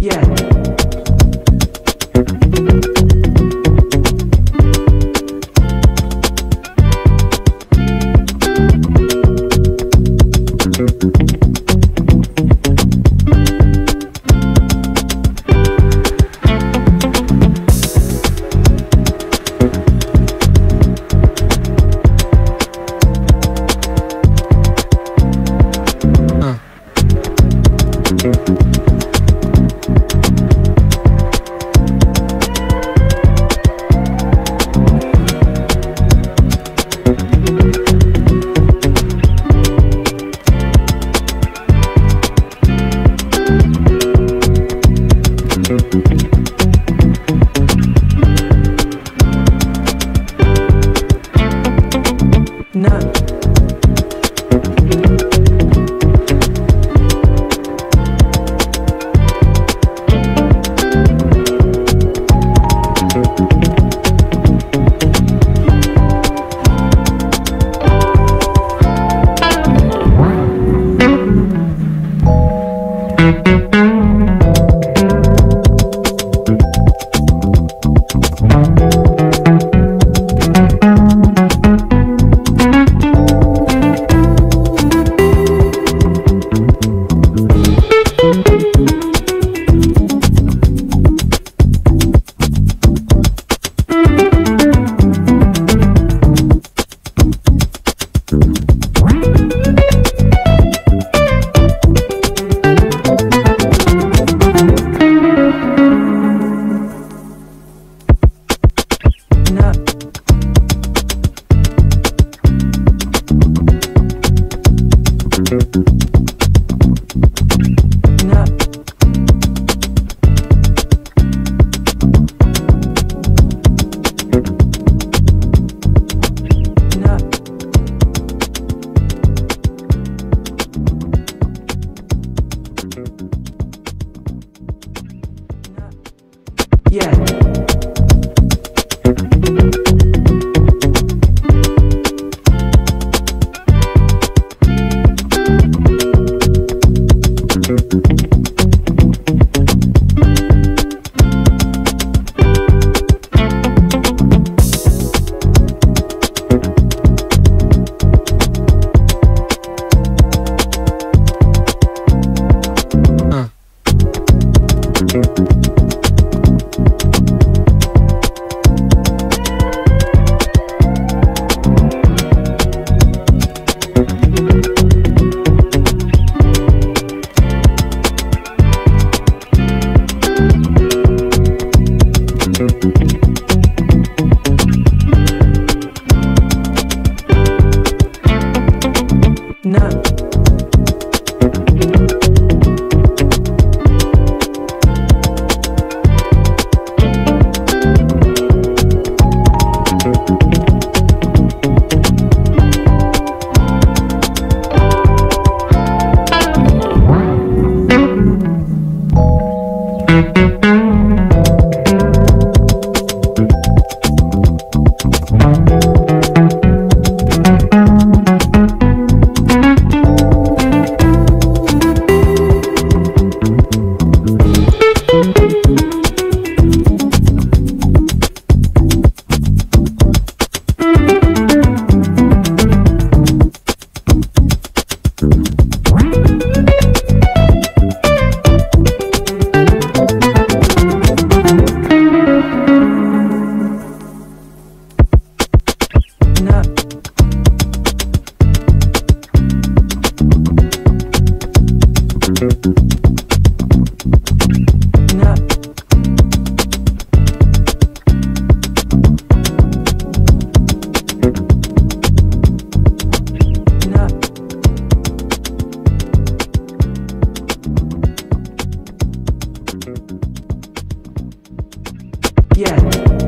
yeah yeah you